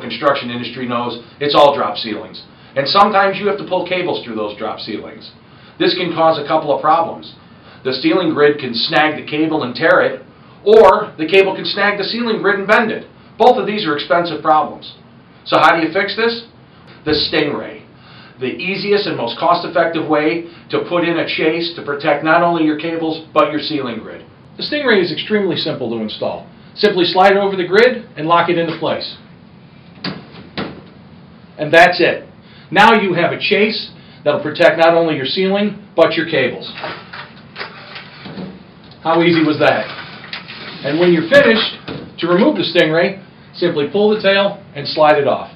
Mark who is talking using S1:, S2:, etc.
S1: construction industry knows, it's all drop ceilings. And sometimes you have to pull cables through those drop ceilings. This can cause a couple of problems. The ceiling grid can snag the cable and tear it, or the cable can snag the ceiling grid and bend it. Both of these are expensive problems. So how do you fix this? The Stingray. The easiest and most cost-effective way to put in a chase to protect not only your cables, but your ceiling grid. The Stingray is extremely simple to install. Simply slide it over the grid and lock it into place. And that's it. Now you have a chase that'll protect not only your ceiling, but your cables. How easy was that? And when you're finished, to remove the Stingray, simply pull the tail and slide it off.